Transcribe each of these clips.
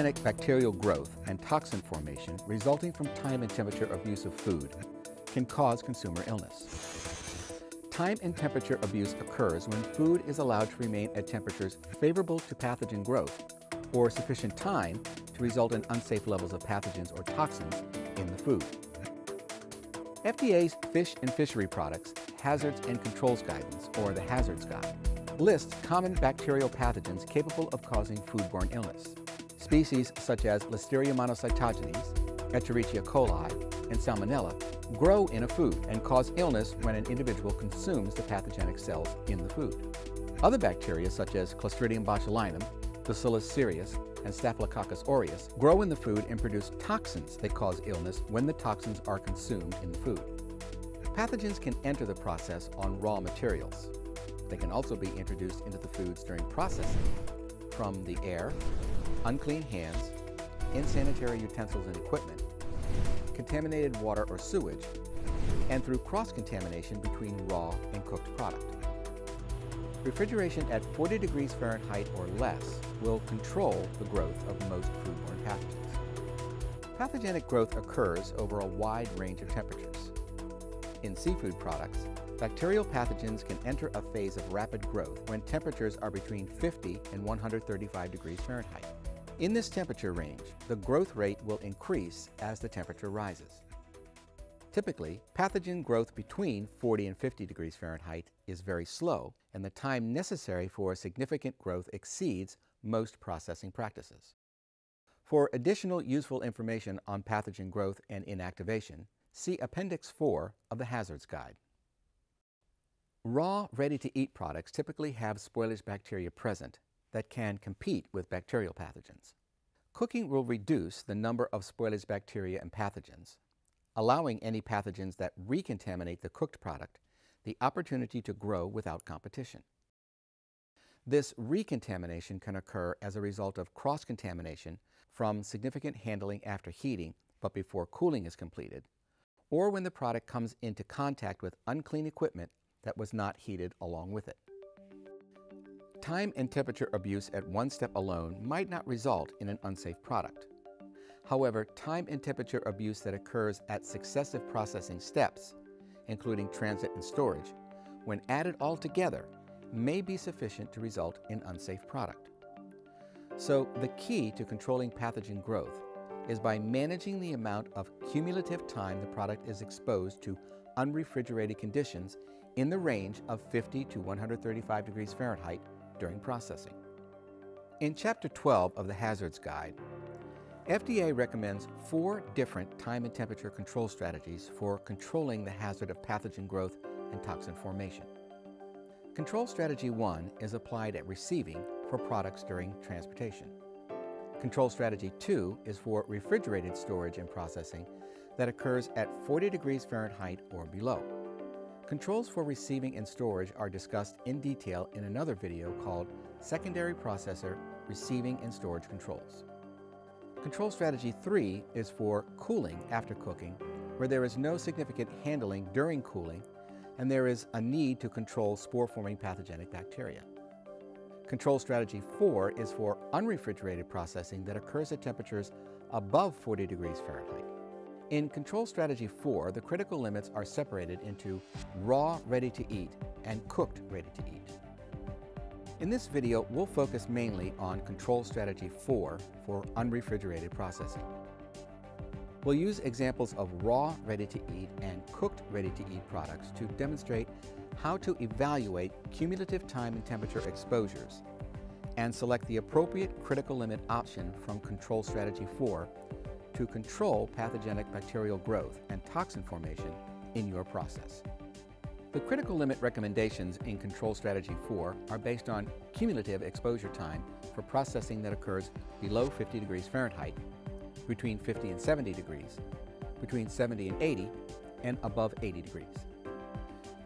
Pathogenic bacterial growth and toxin formation resulting from time and temperature abuse of food can cause consumer illness. Time and temperature abuse occurs when food is allowed to remain at temperatures favorable to pathogen growth or sufficient time to result in unsafe levels of pathogens or toxins in the food. FDA's Fish and Fishery Products Hazards and Controls Guidance, or the Hazards Guide, lists common bacterial pathogens capable of causing foodborne illness. Species such as Listeria monocytogenes, Escherichia coli, and Salmonella grow in a food and cause illness when an individual consumes the pathogenic cells in the food. Other bacteria such as Clostridium botulinum, Bacillus cereus, and Staphylococcus aureus grow in the food and produce toxins that cause illness when the toxins are consumed in the food. Pathogens can enter the process on raw materials. They can also be introduced into the foods during processing from the air, unclean hands, insanitary utensils and equipment, contaminated water or sewage, and through cross-contamination between raw and cooked product. Refrigeration at 40 degrees Fahrenheit or less will control the growth of most foodborne pathogens. Pathogenic growth occurs over a wide range of temperatures. In seafood products, bacterial pathogens can enter a phase of rapid growth when temperatures are between 50 and 135 degrees Fahrenheit. In this temperature range, the growth rate will increase as the temperature rises. Typically, pathogen growth between 40 and 50 degrees Fahrenheit is very slow, and the time necessary for significant growth exceeds most processing practices. For additional useful information on pathogen growth and inactivation, see Appendix 4 of the Hazards Guide. Raw, ready-to-eat products typically have spoilage bacteria present that can compete with bacterial pathogens. Cooking will reduce the number of spoilage bacteria and pathogens, allowing any pathogens that recontaminate the cooked product the opportunity to grow without competition. This recontamination can occur as a result of cross-contamination from significant handling after heating but before cooling is completed, or when the product comes into contact with unclean equipment that was not heated along with it. Time and temperature abuse at one step alone might not result in an unsafe product. However, time and temperature abuse that occurs at successive processing steps, including transit and storage, when added all together, may be sufficient to result in unsafe product. So the key to controlling pathogen growth is by managing the amount of cumulative time the product is exposed to unrefrigerated conditions in the range of 50 to 135 degrees Fahrenheit during processing. In Chapter 12 of the Hazards Guide, FDA recommends four different time and temperature control strategies for controlling the hazard of pathogen growth and toxin formation. Control Strategy 1 is applied at receiving for products during transportation. Control Strategy 2 is for refrigerated storage and processing that occurs at 40 degrees Fahrenheit or below. Controls for receiving and storage are discussed in detail in another video called Secondary Processor Receiving and Storage Controls. Control Strategy 3 is for cooling after cooking, where there is no significant handling during cooling and there is a need to control spore-forming pathogenic bacteria. Control Strategy 4 is for unrefrigerated processing that occurs at temperatures above 40 degrees Fahrenheit. In Control Strategy 4, the critical limits are separated into raw ready to eat and cooked ready to eat. In this video, we'll focus mainly on Control Strategy 4 for unrefrigerated processing. We'll use examples of raw ready to eat and cooked ready to eat products to demonstrate how to evaluate cumulative time and temperature exposures and select the appropriate critical limit option from Control Strategy 4 to control pathogenic bacterial growth and toxin formation in your process. The critical limit recommendations in Control Strategy 4 are based on cumulative exposure time for processing that occurs below 50 degrees Fahrenheit, between 50 and 70 degrees, between 70 and 80, and above 80 degrees.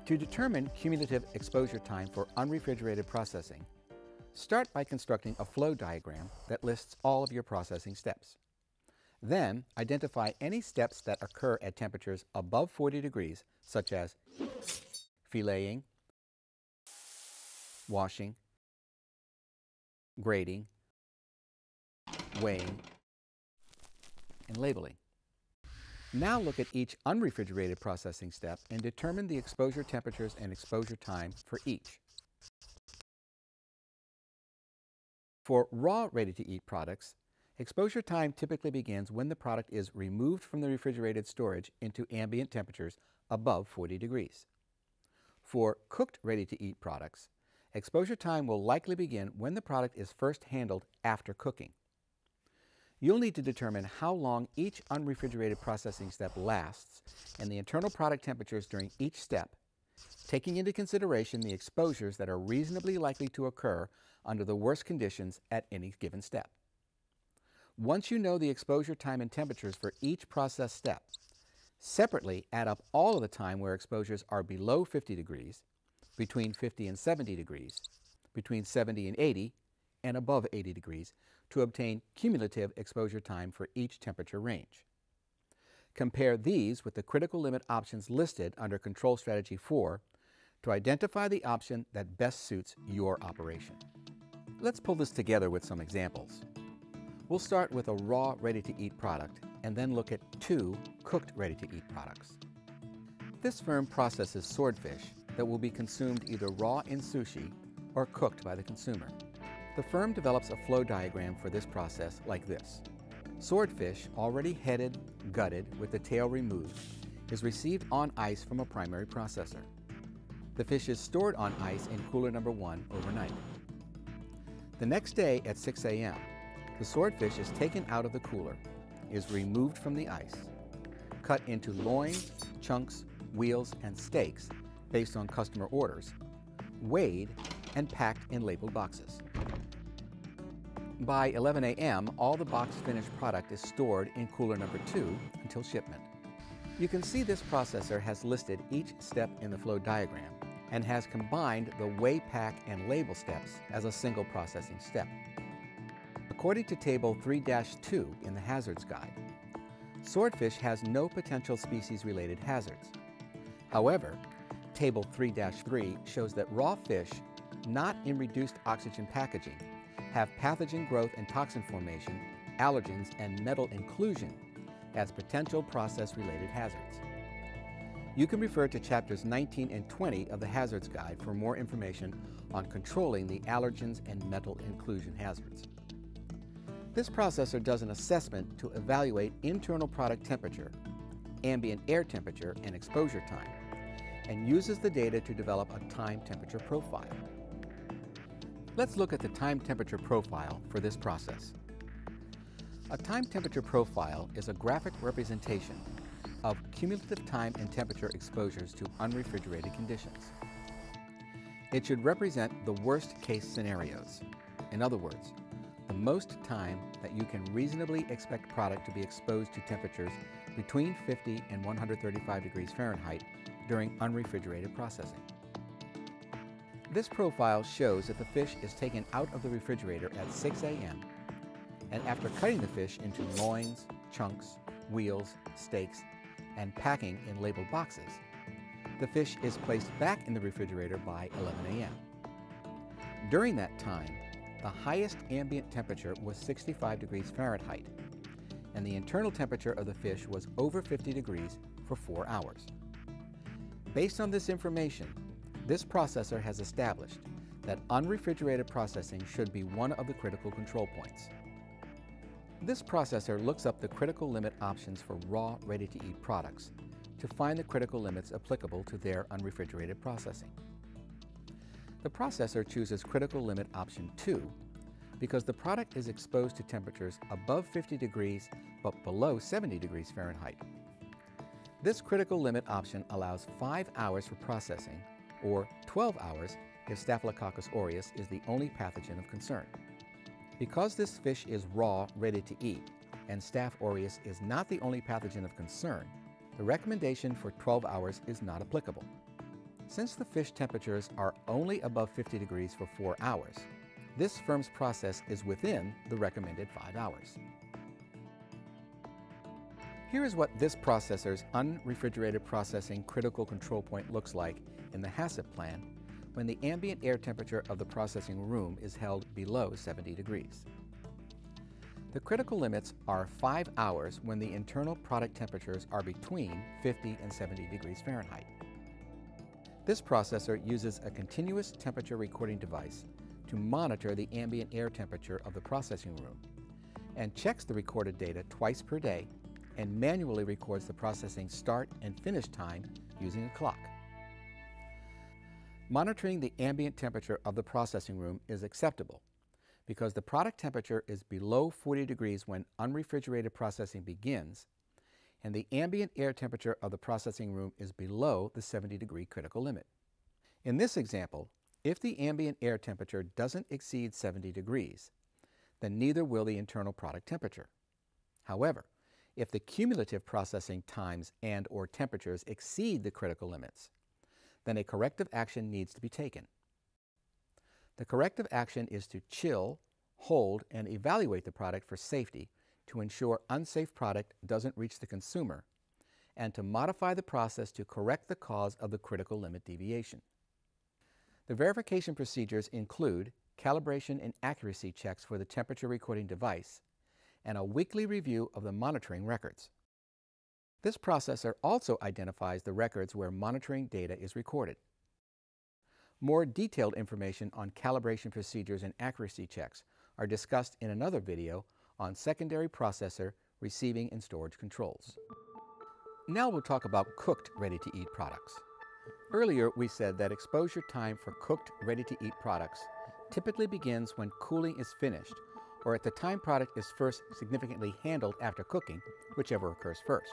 To determine cumulative exposure time for unrefrigerated processing, start by constructing a flow diagram that lists all of your processing steps. Then identify any steps that occur at temperatures above 40 degrees, such as filleting, washing, grading, weighing, and labeling. Now look at each unrefrigerated processing step and determine the exposure temperatures and exposure time for each. For raw ready-to-eat products, exposure time typically begins when the product is removed from the refrigerated storage into ambient temperatures above 40 degrees. For cooked ready-to-eat products, exposure time will likely begin when the product is first handled after cooking. You'll need to determine how long each unrefrigerated processing step lasts and the internal product temperatures during each step, taking into consideration the exposures that are reasonably likely to occur under the worst conditions at any given step. Once you know the exposure time and temperatures for each process step, separately add up all of the time where exposures are below 50 degrees, between 50 and 70 degrees, between 70 and 80, and above 80 degrees to obtain cumulative exposure time for each temperature range. Compare these with the critical limit options listed under Control Strategy 4 to identify the option that best suits your operation. Let's pull this together with some examples. We'll start with a raw ready-to-eat product and then look at two cooked ready-to-eat products. This firm processes swordfish that will be consumed either raw in sushi or cooked by the consumer. The firm develops a flow diagram for this process like this. Swordfish, already headed, gutted, with the tail removed, is received on ice from a primary processor. The fish is stored on ice in cooler number one overnight. The next day at 6 a.m., the swordfish is taken out of the cooler, is removed from the ice, cut into loins, chunks, wheels, and steaks based on customer orders, weighed, and packed in labeled boxes. By 11 a.m., all the box finished product is stored in cooler number two until shipment. You can see this processor has listed each step in the flow diagram and has combined the weigh, pack, and label steps as a single processing step. According to Table 3-2 in the Hazards Guide, swordfish has no potential species-related hazards. However, Table 3-3 shows that raw fish not in reduced oxygen packaging have pathogen growth and toxin formation, allergens, and metal inclusion as potential process-related hazards. You can refer to chapters 19 and 20 of the Hazards Guide for more information on controlling the allergens and metal inclusion hazards. This processor does an assessment to evaluate internal product temperature, ambient air temperature, and exposure time, and uses the data to develop a time temperature profile. Let's look at the time temperature profile for this process. A time temperature profile is a graphic representation of cumulative time and temperature exposures to unrefrigerated conditions. It should represent the worst case scenarios. In other words, the most time that you can reasonably expect product to be exposed to temperatures between 50 and 135 degrees Fahrenheit during unrefrigerated processing. This profile shows that the fish is taken out of the refrigerator at 6 a.m. and after cutting the fish into loins, chunks, wheels, steaks, and packing in labeled boxes, the fish is placed back in the refrigerator by 11 a.m. During that time, the highest ambient temperature was 65 degrees Fahrenheit, and the internal temperature of the fish was over 50 degrees for four hours. Based on this information, this processor has established that unrefrigerated processing should be one of the critical control points. This processor looks up the critical limit options for raw, ready-to-eat products to find the critical limits applicable to their unrefrigerated processing. The processor chooses critical limit option 2 because the product is exposed to temperatures above 50 degrees but below 70 degrees Fahrenheit. This critical limit option allows 5 hours for processing or 12 hours if Staphylococcus aureus is the only pathogen of concern. Because this fish is raw, ready to eat, and Staph aureus is not the only pathogen of concern, the recommendation for 12 hours is not applicable. Since the fish temperatures are only above 50 degrees for 4 hours, this firm's process is within the recommended 5 hours. Here is what this processor's unrefrigerated processing critical control point looks like in the HACCP plan when the ambient air temperature of the processing room is held below 70 degrees. The critical limits are 5 hours when the internal product temperatures are between 50 and 70 degrees Fahrenheit. This processor uses a continuous temperature recording device to monitor the ambient air temperature of the processing room and checks the recorded data twice per day and manually records the processing start and finish time using a clock. Monitoring the ambient temperature of the processing room is acceptable because the product temperature is below 40 degrees when unrefrigerated processing begins and the ambient air temperature of the processing room is below the 70 degree critical limit. In this example, if the ambient air temperature doesn't exceed 70 degrees, then neither will the internal product temperature. However, if the cumulative processing times and or temperatures exceed the critical limits, then a corrective action needs to be taken. The corrective action is to chill, hold, and evaluate the product for safety to ensure unsafe product doesn't reach the consumer, and to modify the process to correct the cause of the critical limit deviation. The verification procedures include calibration and accuracy checks for the temperature recording device, and a weekly review of the monitoring records. This processor also identifies the records where monitoring data is recorded. More detailed information on calibration procedures and accuracy checks are discussed in another video on secondary processor receiving and storage controls. Now we'll talk about cooked ready-to-eat products. Earlier we said that exposure time for cooked ready-to-eat products typically begins when cooling is finished or at the time product is first significantly handled after cooking, whichever occurs first.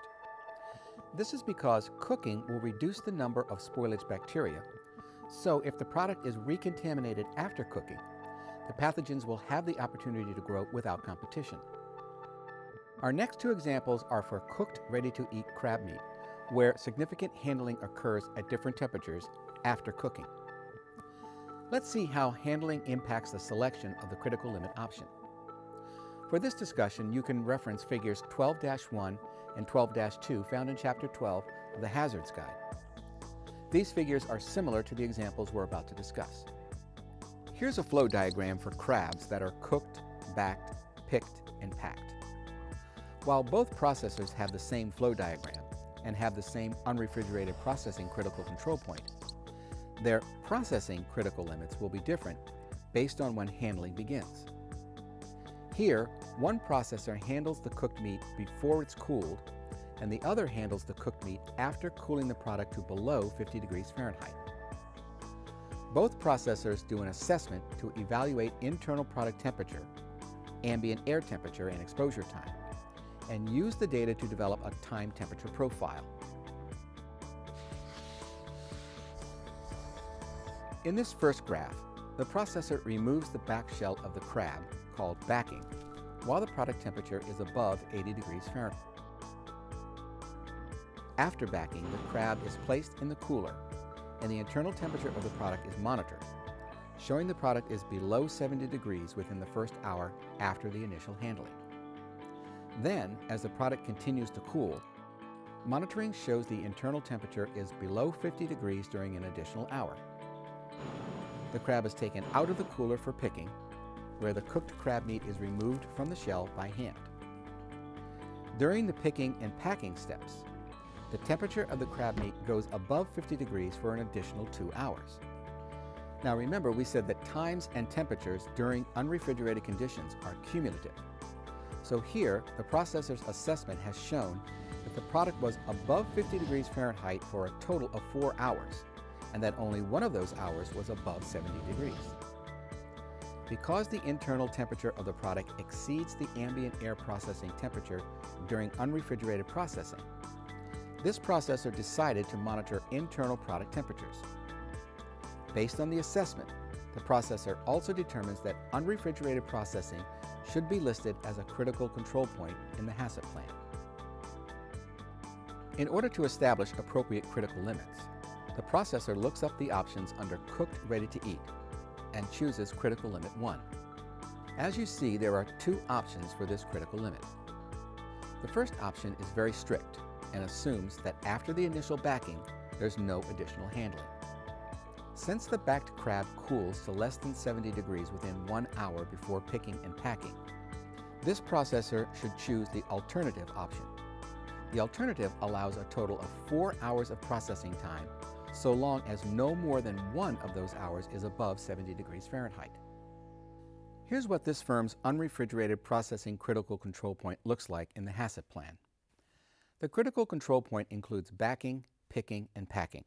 This is because cooking will reduce the number of spoilage bacteria, so if the product is recontaminated after cooking, the pathogens will have the opportunity to grow without competition. Our next two examples are for cooked, ready-to-eat crab meat, where significant handling occurs at different temperatures after cooking. Let's see how handling impacts the selection of the critical limit option. For this discussion, you can reference figures 12-1 and 12-2 found in Chapter 12 of the Hazards Guide. These figures are similar to the examples we're about to discuss. Here's a flow diagram for crabs that are cooked, backed, picked, and packed. While both processors have the same flow diagram and have the same unrefrigerated processing critical control point, their processing critical limits will be different based on when handling begins. Here, one processor handles the cooked meat before it's cooled, and the other handles the cooked meat after cooling the product to below 50 degrees Fahrenheit. Both processors do an assessment to evaluate internal product temperature, ambient air temperature, and exposure time, and use the data to develop a time temperature profile. In this first graph, the processor removes the back shell of the crab, called backing, while the product temperature is above 80 degrees Fahrenheit. After backing, the crab is placed in the cooler and the internal temperature of the product is monitored, showing the product is below 70 degrees within the first hour after the initial handling. Then, as the product continues to cool, monitoring shows the internal temperature is below 50 degrees during an additional hour. The crab is taken out of the cooler for picking, where the cooked crab meat is removed from the shell by hand. During the picking and packing steps, the temperature of the crab meat goes above 50 degrees for an additional two hours. Now remember, we said that times and temperatures during unrefrigerated conditions are cumulative. So here, the processor's assessment has shown that the product was above 50 degrees Fahrenheit for a total of four hours, and that only one of those hours was above 70 degrees. Because the internal temperature of the product exceeds the ambient air processing temperature during unrefrigerated processing, this processor decided to monitor internal product temperatures. Based on the assessment, the processor also determines that unrefrigerated processing should be listed as a critical control point in the HACCP plan. In order to establish appropriate critical limits, the processor looks up the options under Cooked Ready to Eat and chooses Critical Limit 1. As you see, there are two options for this critical limit. The first option is very strict and assumes that after the initial backing, there's no additional handling. Since the backed crab cools to less than 70 degrees within one hour before picking and packing, this processor should choose the alternative option. The alternative allows a total of four hours of processing time so long as no more than one of those hours is above 70 degrees Fahrenheit. Here's what this firm's unrefrigerated processing critical control point looks like in the HACCP plan. The critical control point includes backing, picking, and packing.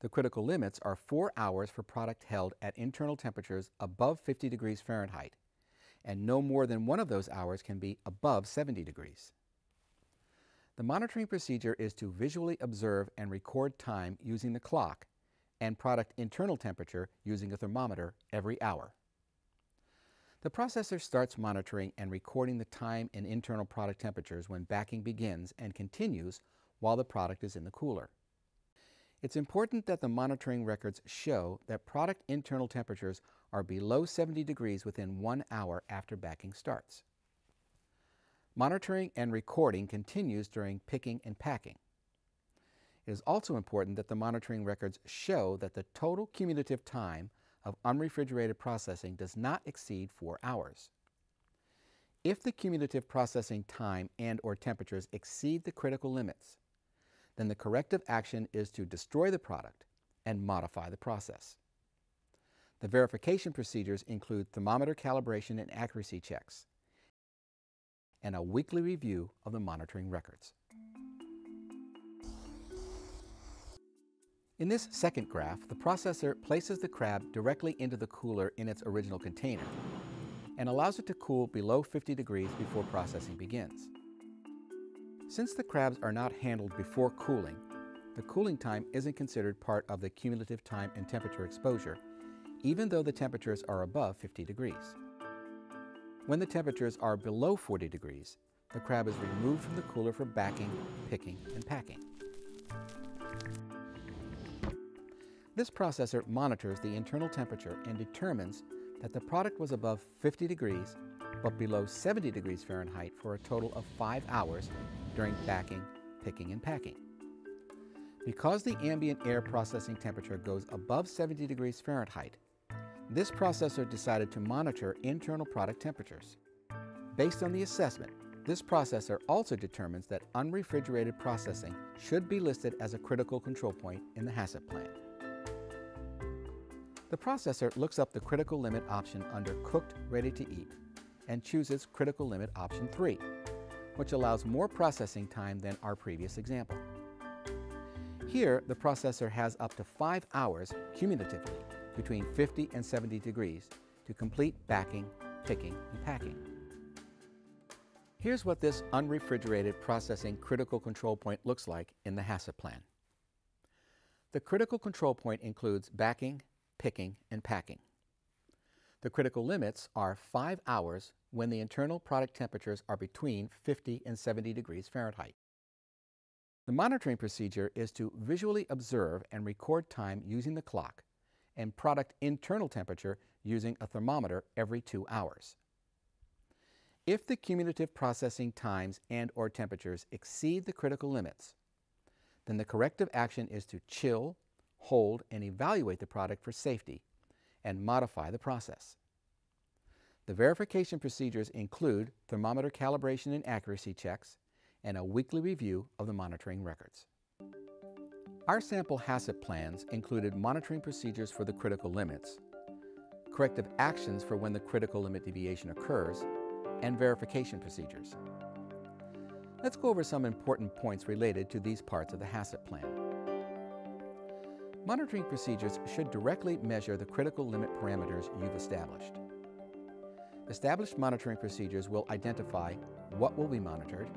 The critical limits are four hours for product held at internal temperatures above 50 degrees Fahrenheit, and no more than one of those hours can be above 70 degrees. The monitoring procedure is to visually observe and record time using the clock and product internal temperature using a thermometer every hour. The processor starts monitoring and recording the time and internal product temperatures when backing begins and continues while the product is in the cooler. It's important that the monitoring records show that product internal temperatures are below 70 degrees within one hour after backing starts. Monitoring and recording continues during picking and packing. It is also important that the monitoring records show that the total cumulative time of unrefrigerated processing does not exceed four hours. If the cumulative processing time and or temperatures exceed the critical limits, then the corrective action is to destroy the product and modify the process. The verification procedures include thermometer calibration and accuracy checks, and a weekly review of the monitoring records. In this second graph, the processor places the crab directly into the cooler in its original container and allows it to cool below 50 degrees before processing begins. Since the crabs are not handled before cooling, the cooling time isn't considered part of the cumulative time and temperature exposure, even though the temperatures are above 50 degrees. When the temperatures are below 40 degrees, the crab is removed from the cooler for backing, picking, and packing. This processor monitors the internal temperature and determines that the product was above 50 degrees but below 70 degrees Fahrenheit for a total of 5 hours during backing, picking, and packing. Because the ambient air processing temperature goes above 70 degrees Fahrenheit, this processor decided to monitor internal product temperatures. Based on the assessment, this processor also determines that unrefrigerated processing should be listed as a critical control point in the HACCP plan. The processor looks up the critical limit option under Cooked Ready to Eat and chooses critical limit option 3, which allows more processing time than our previous example. Here, the processor has up to 5 hours cumulatively between 50 and 70 degrees to complete backing, picking, and packing. Here's what this unrefrigerated processing critical control point looks like in the HACCP plan. The critical control point includes backing, picking, and packing. The critical limits are 5 hours when the internal product temperatures are between 50 and 70 degrees Fahrenheit. The monitoring procedure is to visually observe and record time using the clock and product internal temperature using a thermometer every two hours. If the cumulative processing times and or temperatures exceed the critical limits, then the corrective action is to chill, hold, and evaluate the product for safety and modify the process. The verification procedures include thermometer calibration and accuracy checks and a weekly review of the monitoring records. Our sample HACCP plans included monitoring procedures for the critical limits, corrective actions for when the critical limit deviation occurs, and verification procedures. Let's go over some important points related to these parts of the HACCP plan. Monitoring procedures should directly measure the critical limit parameters you've established. Established monitoring procedures will identify what will be monitored,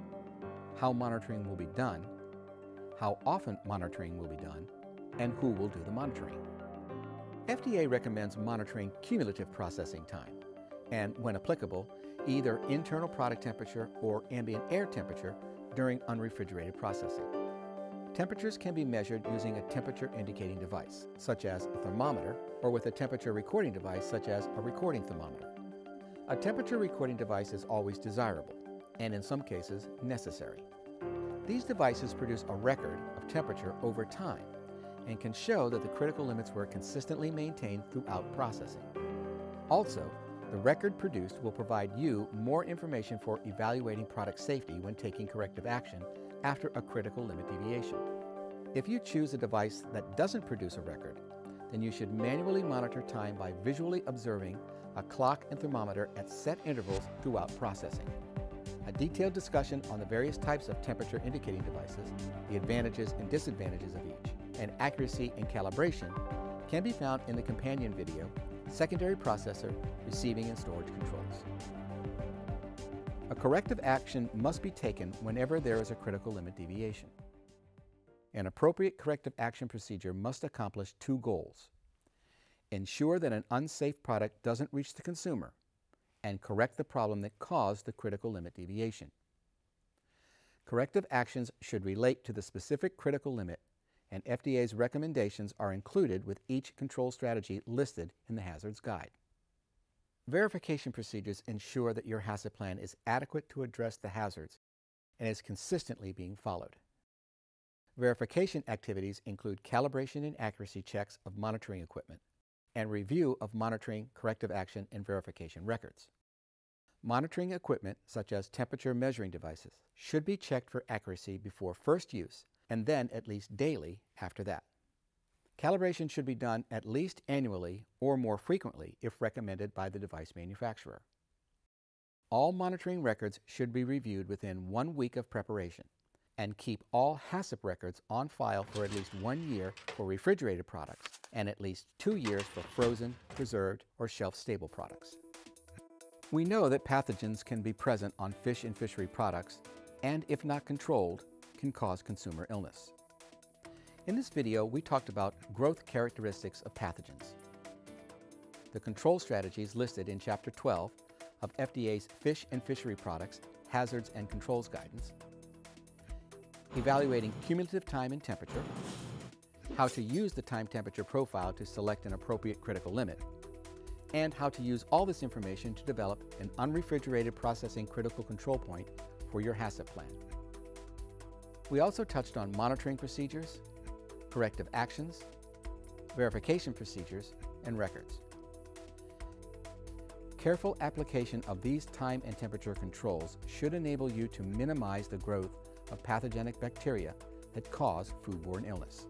how monitoring will be done, how often monitoring will be done, and who will do the monitoring. FDA recommends monitoring cumulative processing time, and when applicable, either internal product temperature or ambient air temperature during unrefrigerated processing. Temperatures can be measured using a temperature indicating device, such as a thermometer, or with a temperature recording device, such as a recording thermometer. A temperature recording device is always desirable, and in some cases, necessary. These devices produce a record of temperature over time and can show that the critical limits were consistently maintained throughout processing. Also, The record produced will provide you more information for evaluating product safety when taking corrective action after a critical limit deviation. If you choose a device that doesn't produce a record, then you should manually monitor time by visually observing a clock and thermometer at set intervals throughout processing. A detailed discussion on the various types of temperature indicating devices, the advantages and disadvantages of each, and accuracy and calibration can be found in the companion video, Secondary Processor, Receiving and Storage Controls. A corrective action must be taken whenever there is a critical limit deviation. An appropriate corrective action procedure must accomplish two goals. Ensure that an unsafe product doesn't reach the consumer and correct the problem that caused the critical limit deviation. Corrective actions should relate to the specific critical limit and FDA's recommendations are included with each control strategy listed in the hazards guide. Verification procedures ensure that your HACCP plan is adequate to address the hazards and is consistently being followed. Verification activities include calibration and accuracy checks of monitoring equipment and review of monitoring, corrective action, and verification records. Monitoring equipment, such as temperature measuring devices, should be checked for accuracy before first use and then at least daily after that. Calibration should be done at least annually or more frequently if recommended by the device manufacturer. All monitoring records should be reviewed within one week of preparation and keep all HACCP records on file for at least one year for refrigerated products and at least two years for frozen, preserved, or shelf-stable products. We know that pathogens can be present on fish and fishery products and, if not controlled, can cause consumer illness. In this video, we talked about growth characteristics of pathogens. The control strategies listed in Chapter 12 of FDA's Fish and Fishery Products Hazards and Controls Guidance, evaluating cumulative time and temperature, how to use the time temperature profile to select an appropriate critical limit, and how to use all this information to develop an unrefrigerated processing critical control point for your HACCP plan. We also touched on monitoring procedures, corrective actions, verification procedures, and records. Careful application of these time and temperature controls should enable you to minimize the growth of pathogenic bacteria that cause foodborne illness.